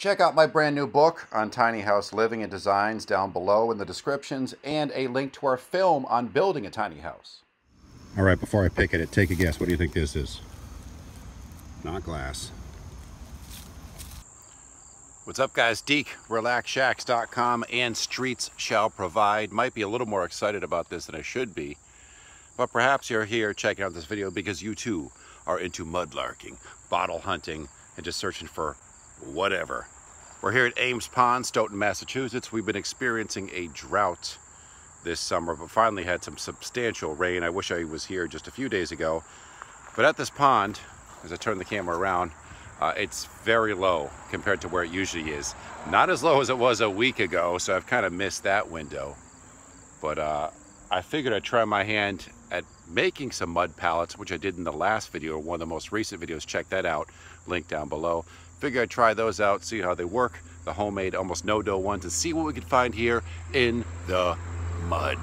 Check out my brand new book on tiny house living and designs down below in the descriptions and a link to our film on building a tiny house. All right, before I pick at it, take a guess. What do you think this is? Not glass. What's up guys? Deek, RelaxShacks.com and Streets Shall Provide. Might be a little more excited about this than I should be, but perhaps you're here checking out this video because you too are into mudlarking, bottle hunting, and just searching for whatever. We're here at Ames Pond, Stoughton, Massachusetts. We've been experiencing a drought this summer, but finally had some substantial rain. I wish I was here just a few days ago. But at this pond, as I turn the camera around, uh, it's very low compared to where it usually is. Not as low as it was a week ago, so I've kind of missed that window. But uh, I figured I'd try my hand at making some mud pattens, which I did in the last video, or one of the most recent videos. Check that out, link down below. Figure I'd try those out, see how they work, the homemade, almost no-dough ones, and see what we could find here in the mud.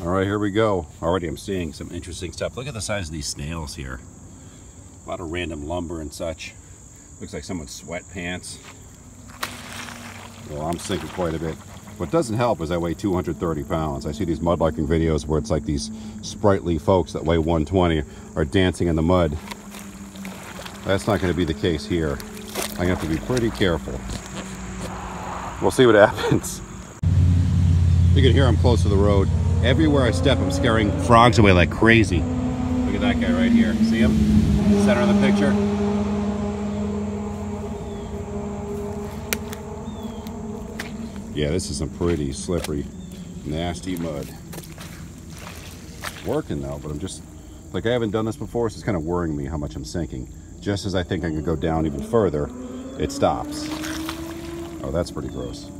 All right, here we go. Already I'm seeing some interesting stuff. Look at the size of these snails here. A lot of random lumber and such. Looks like someone's sweatpants. Well, I'm sinking quite a bit. What doesn't help is I weigh 230 pounds. I see these mudlarking videos where it's like these sprightly folks that weigh 120 are dancing in the mud. That's not going to be the case here. To have to be pretty careful. We'll see what happens. You can hear I'm close to the road. Everywhere I step, I'm scaring frogs away like crazy. Look at that guy right here. See him? Center of the picture. Yeah, this is some pretty slippery, nasty mud. working though, but I'm just, like I haven't done this before, so it's kind of worrying me how much I'm sinking. Just as I think I can go down even further, it stops. Oh, that's pretty gross.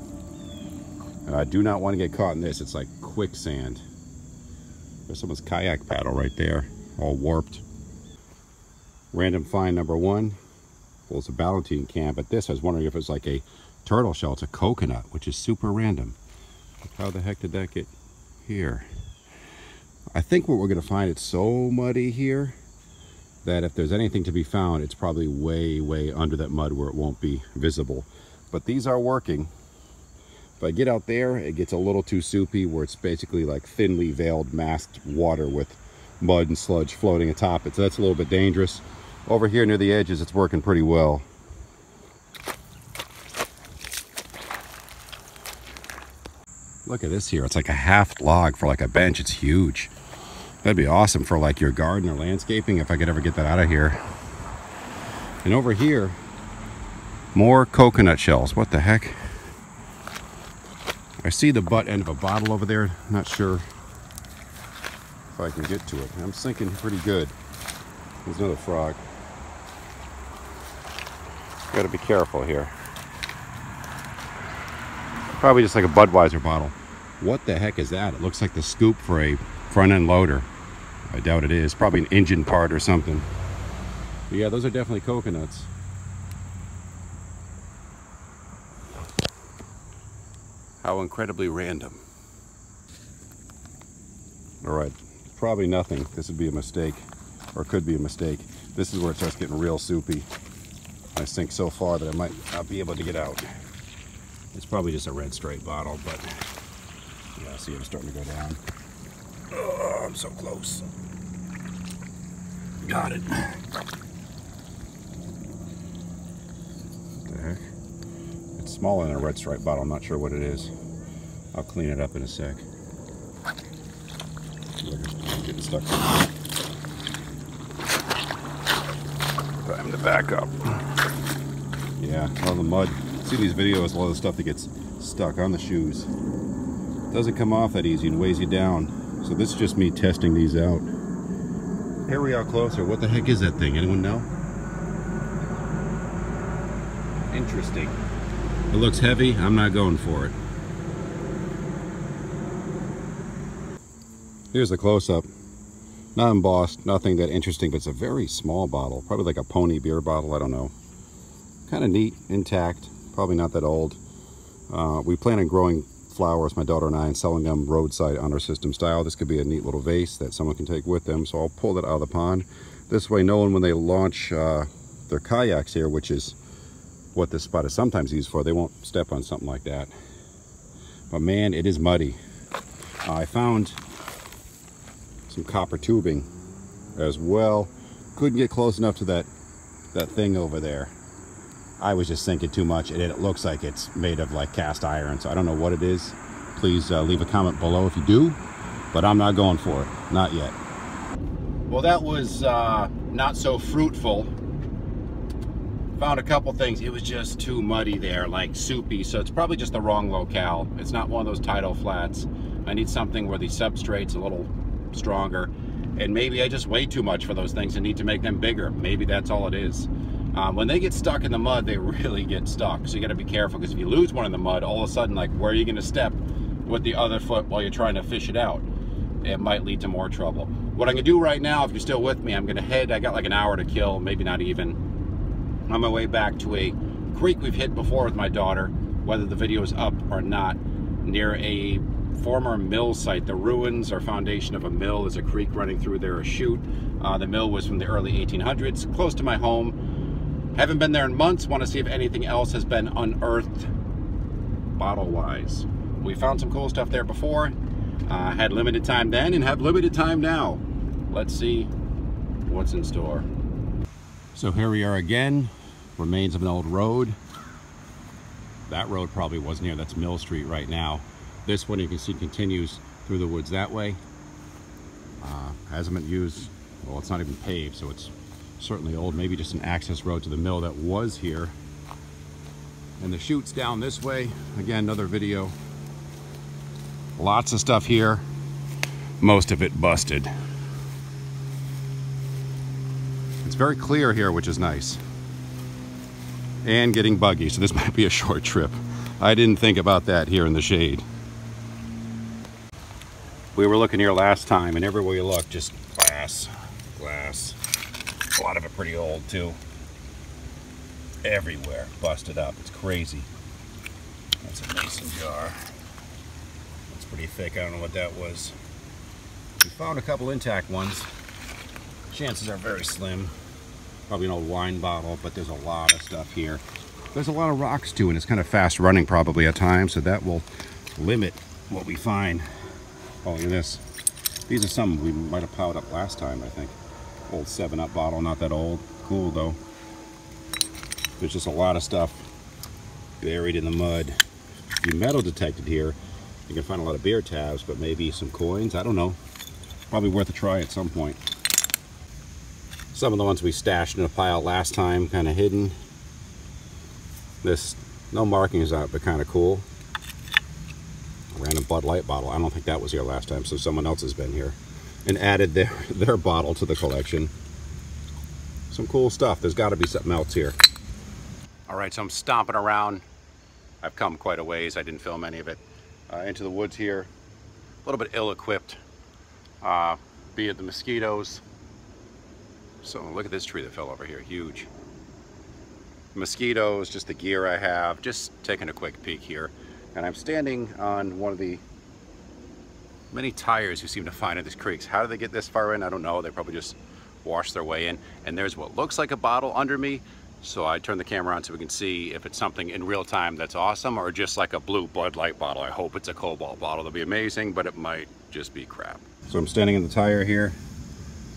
And I do not want to get caught in this. It's like quicksand. There's someone's kayak paddle right there, all warped. Random find number one. Well, it's a Ballantine can, but this, I was wondering if it's like a turtle shell. It's a coconut, which is super random. How the heck did that get here? I think what we're going to find, it's so muddy here that if there's anything to be found, it's probably way, way under that mud where it won't be visible. But these are working. If I get out there, it gets a little too soupy where it's basically like thinly veiled masked water with mud and sludge floating atop it. So that's a little bit dangerous. Over here near the edges, it's working pretty well. Look at this here. It's like a half log for like a bench. It's huge. That'd be awesome for like your garden or landscaping if I could ever get that out of here. And over here, more coconut shells. What the heck? I see the butt end of a bottle over there. Not sure if I can get to it. I'm sinking pretty good. There's another frog. Got to be careful here. Probably just like a Budweiser bottle. What the heck is that? It looks like the scoop for a front end loader. I doubt it is. Probably an engine part or something. But yeah, those are definitely coconuts. How incredibly random. All right, probably nothing. This would be a mistake, or could be a mistake. This is where it starts getting real soupy. I sink so far that I might not be able to get out. It's probably just a red stripe bottle, but yeah, see I'm starting to go down. Oh, I'm so close. Got it. It's smaller than a red stripe bottle. I'm not sure what it is. I'll clean it up in a sec. I'm getting stuck. Time to back up. Yeah, all the mud. See these videos, a lot of the stuff that gets stuck on the shoes. Doesn't come off that easy and weighs you down. So this is just me testing these out. Here we are closer. What the heck is that thing? Anyone know? Interesting. It looks heavy. I'm not going for it. Here's the close-up. Not embossed, nothing that interesting, but it's a very small bottle. Probably like a pony beer bottle, I don't know. Kind of neat, intact, probably not that old. Uh, we plan on growing flowers, my daughter and I, and selling them roadside honor system style. This could be a neat little vase that someone can take with them. So I'll pull that out of the pond. This way, no one, when they launch uh, their kayaks here, which is what this spot is sometimes used for, they won't step on something like that. But man, it is muddy. Uh, I found some copper tubing as well. Couldn't get close enough to that, that thing over there. I was just thinking too much. and it looks like it's made of like cast iron, so I don't know what it is. Please uh, leave a comment below if you do, but I'm not going for it. Not yet. Well, that was uh, not so fruitful. Found a couple things. It was just too muddy there, like soupy, so it's probably just the wrong locale. It's not one of those tidal flats. I need something where the substrate's a little stronger. And maybe I just weigh too much for those things and need to make them bigger. Maybe that's all it is. Um, when they get stuck in the mud, they really get stuck. So you got to be careful because if you lose one in the mud, all of a sudden, like, where are you going to step with the other foot while you're trying to fish it out? It might lead to more trouble. What I'm going to do right now, if you're still with me, I'm going to head. I got like an hour to kill, maybe not even. On my way back to a creek we've hit before with my daughter, whether the video is up or not, near a former mill site. The ruins or foundation of a mill. There's a creek running through there, a chute. Uh, the mill was from the early 1800s, close to my home. Haven't been there in months. Want to see if anything else has been unearthed bottle-wise. We found some cool stuff there before. Uh, had limited time then and have limited time now. Let's see what's in store. So here we are again. Remains of an old road. That road probably wasn't here. That's Mill Street right now. This one you can see continues through the woods that way. Uh, hasn't been used. Well, it's not even paved, so it's certainly old, maybe just an access road to the mill that was here. And the chute's down this way. Again, another video. Lots of stuff here. Most of it busted. It's very clear here, which is nice. And getting buggy, so this might be a short trip. I didn't think about that here in the shade. We were looking here last time, and everywhere you look, just glass, a lot of it pretty old too. Everywhere, busted up. It's crazy. That's a mason jar. That's pretty thick. I don't know what that was. We found a couple intact ones. Chances are very slim. Probably an old wine bottle, but there's a lot of stuff here. There's a lot of rocks too, and it's kind of fast running probably at times, so that will limit what we find. Oh, look at this. These are some we might have piled up last time, I think. Old 7-Up bottle, not that old. Cool though. There's just a lot of stuff buried in the mud. You metal detected here. You can find a lot of beer tabs, but maybe some coins. I don't know. Probably worth a try at some point. Some of the ones we stashed in a pile last time, kind of hidden. This, no markings on it, but kind of cool. A random Bud Light bottle. I don't think that was here last time, so someone else has been here and added their, their bottle to the collection. Some cool stuff. There's got to be something else here. All right, so I'm stomping around. I've come quite a ways. I didn't film any of it. Uh, into the woods here. A little bit ill-equipped. Uh, be it the mosquitoes. So look at this tree that fell over here. Huge. Mosquitoes, just the gear I have. Just taking a quick peek here. And I'm standing on one of the many tires you seem to find in these creeks. How do they get this far in? I don't know. They probably just wash their way in. And there's what looks like a bottle under me. So I turn the camera on so we can see if it's something in real time that's awesome or just like a blue Bud Light bottle. I hope it's a cobalt bottle. That'll be amazing, but it might just be crap. So I'm standing in the tire here.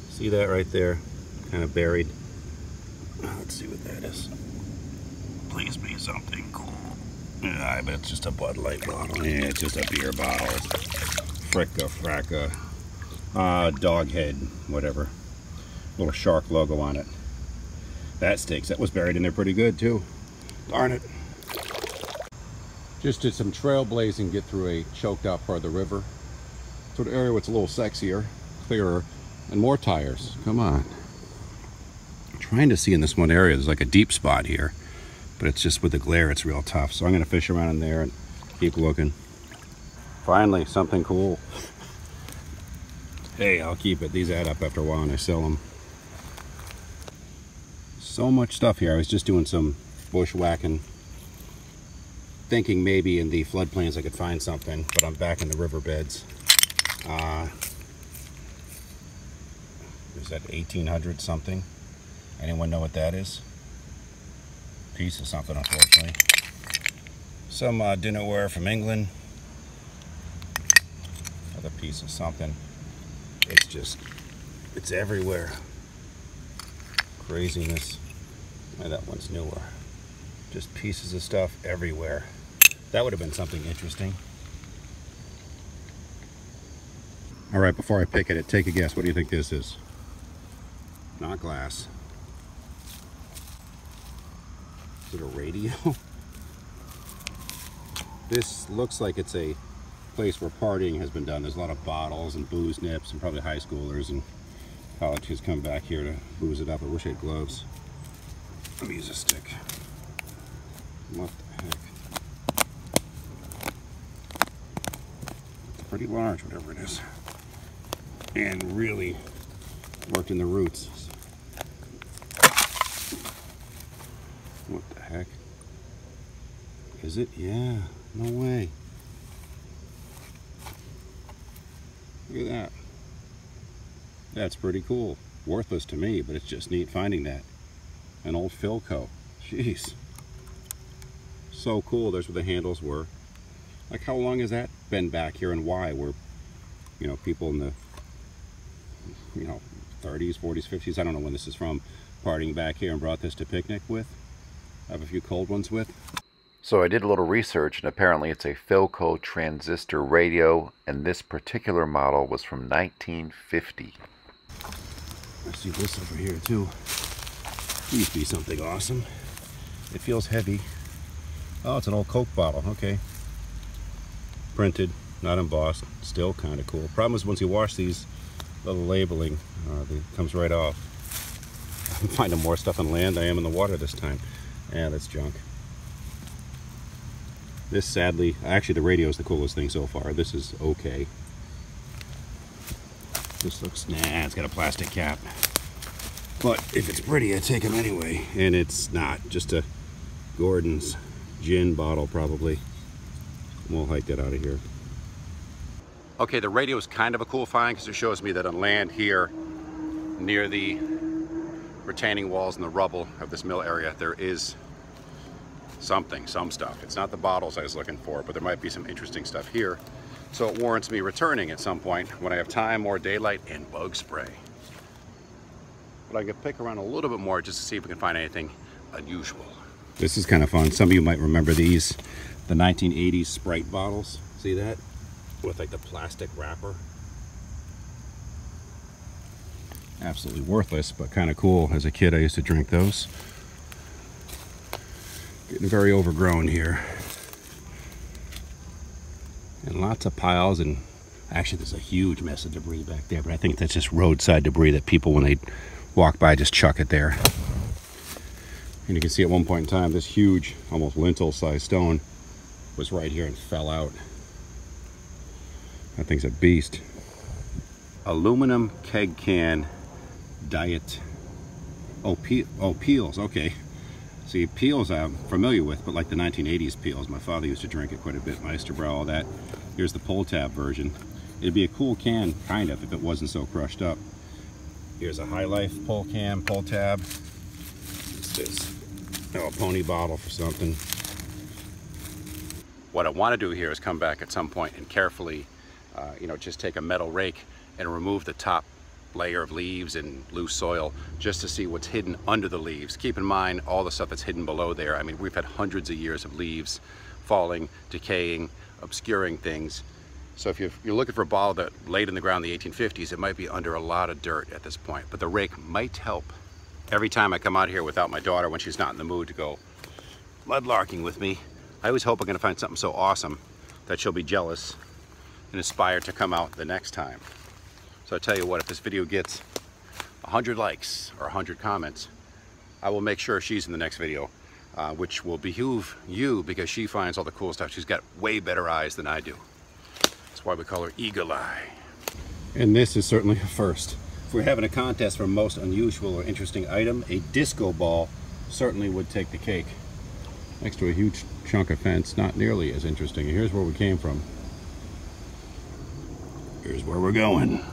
See that right there? Kind of buried. Let's see what that is. Please be something cool. Yeah, I bet it's just a Bud Light bottle. Yeah, it's just a beer bottle fricka fracka uh, dog head whatever. Little shark logo on it. That stinks. That was buried in there pretty good too. Darn it. Just did some trailblazing get through a choked out part of the river. Sort of area where it's a little sexier clearer and more tires. Come on. I'm trying to see in this one area there's like a deep spot here but it's just with the glare it's real tough. So I'm gonna fish around in there and keep looking Finally, something cool. hey, I'll keep it. These add up after a while and I sell them. So much stuff here. I was just doing some bushwhacking. thinking maybe in the floodplains I could find something, but I'm back in the riverbeds. Uh, is that 1800 something? Anyone know what that is? Piece of something, unfortunately. Some uh, dinnerware from England. Another piece of something. It's just, it's everywhere. Craziness. That one's newer. Just pieces of stuff everywhere. That would have been something interesting. All right, before I pick at it, take a guess. What do you think this is? Not glass. Is it a radio? this looks like it's a place where partying has been done. There's a lot of bottles and booze nips and probably high schoolers and college kids come back here to booze it up. I wish I had gloves. Let me use a stick. What the heck? It's pretty large, whatever it is. And really worked in the roots. What the heck? Is it? Yeah, no way. Look at that. That's pretty cool. Worthless to me, but it's just neat finding that. An old Philco. Jeez so cool. There's where the handles were. Like how long has that been back here and why? Were, you know, people in the, you know, 30s, 40s, 50s, I don't know when this is from, partying back here and brought this to picnic with. I have a few cold ones with. So I did a little research and apparently it's a Philco transistor radio and this particular model was from 1950. I see this over here too. To be something awesome. It feels heavy. Oh, it's an old Coke bottle. Okay. Printed, not embossed. Still kind of cool. Problem is, once you wash these, the labeling uh, comes right off. I'm finding more stuff on land I am in the water this time. Yeah, that's junk. This sadly, actually the radio is the coolest thing so far. This is okay. This looks, nah, it's got a plastic cap. But if it's pretty, I take them anyway. And it's not, just a Gordon's gin bottle probably. We'll hike that out of here. Okay, the radio is kind of a cool find because it shows me that on land here near the retaining walls and the rubble of this mill area, there is something, some stuff. It's not the bottles I was looking for, but there might be some interesting stuff here. So it warrants me returning at some point when I have time, more daylight, and bug spray. But I can pick around a little bit more just to see if we can find anything unusual. This is kind of fun. Some of you might remember these, the 1980s Sprite bottles. See that? With like the plastic wrapper. Absolutely worthless, but kind of cool. As a kid, I used to drink those. Getting very overgrown here. And lots of piles and actually there's a huge mess of debris back there, but I think that's just roadside debris that people when they walk by just chuck it there. And you can see at one point in time, this huge, almost lintel-sized stone was right here and fell out. That thing's a beast. Aluminum keg can diet. Oh, oh Piels, okay. See, Piels I'm familiar with, but like the 1980s Piels. My father used to drink it quite a bit, Meister Brau, all that. Here's the pull tab version. It'd be a cool can, kind of, if it wasn't so crushed up. Here's a High Life pull can, pull tab. This? Oh, a pony bottle for something. What I want to do here is come back at some point and carefully, uh, you know, just take a metal rake and remove the top layer of leaves and loose soil just to see what's hidden under the leaves. Keep in mind all the stuff that's hidden below there. I mean, we've had hundreds of years of leaves falling, decaying, obscuring things. So if you're, looking for a ball that laid in the ground in the 1850s, it might be under a lot of dirt at this point, but the rake might help every time I come out here without my daughter when she's not in the mood to go mudlarking with me, I always hope I'm gonna find something so awesome that she'll be jealous and inspired to come out the next time. So I tell you what, if this video gets 100 likes or 100 comments, I will make sure she's in the next video, uh, which will behoove you because she finds all the cool stuff. She's got way better eyes than I do. That's why we call her Eagle Eye. And this is certainly a first. If we're having a contest for most unusual or interesting item, a disco ball certainly would take the cake. Next to a huge chunk of fence, not nearly as interesting. Here's where we came from. Here's where we're going.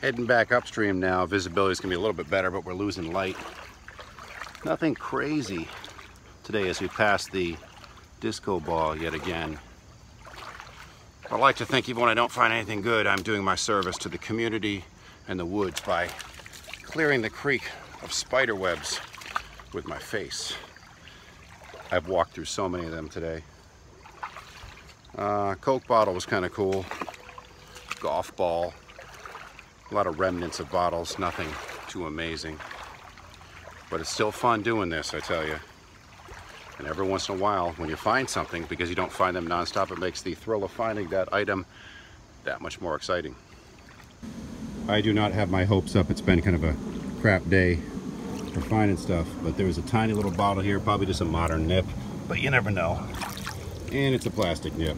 Heading back upstream now. Visibility is going to be a little bit better, but we're losing light. Nothing crazy today as we pass the disco ball yet again. I like to think even when I don't find anything good, I'm doing my service to the community and the woods by clearing the creek of spider webs with my face. I've walked through so many of them today. Uh, Coke bottle was kind of cool. Golf ball. A lot of remnants of bottles, nothing too amazing. But it's still fun doing this, I tell you. And every once in a while, when you find something, because you don't find them nonstop, it makes the thrill of finding that item that much more exciting. I do not have my hopes up. It's been kind of a crap day for finding stuff, but there was a tiny little bottle here, probably just a modern nip, but you never know. And it's a plastic nip.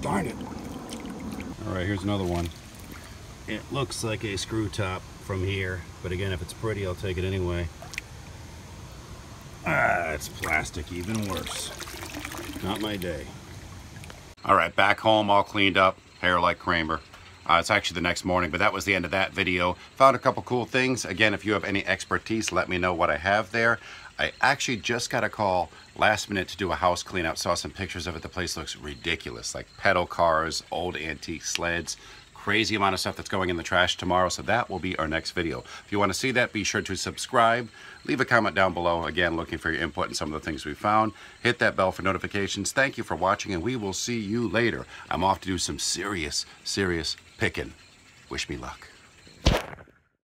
Darn it. All right, here's another one. It looks like a screw top from here, but again, if it's pretty, I'll take it anyway. Ah, it's plastic, even worse. Not my day. All right, back home, all cleaned up, hair like Kramer. Uh, it's actually the next morning, but that was the end of that video. Found a couple cool things. Again, if you have any expertise, let me know what I have there. I actually just got a call last minute to do a house clean out. Saw some pictures of it. The place looks ridiculous, like pedal cars, old antique sleds, crazy amount of stuff that's going in the trash tomorrow. So that will be our next video. If you want to see that, be sure to subscribe. Leave a comment down below. Again, looking for your input and some of the things we found. Hit that bell for notifications. Thank you for watching, and we will see you later. I'm off to do some serious, serious picking. Wish me luck.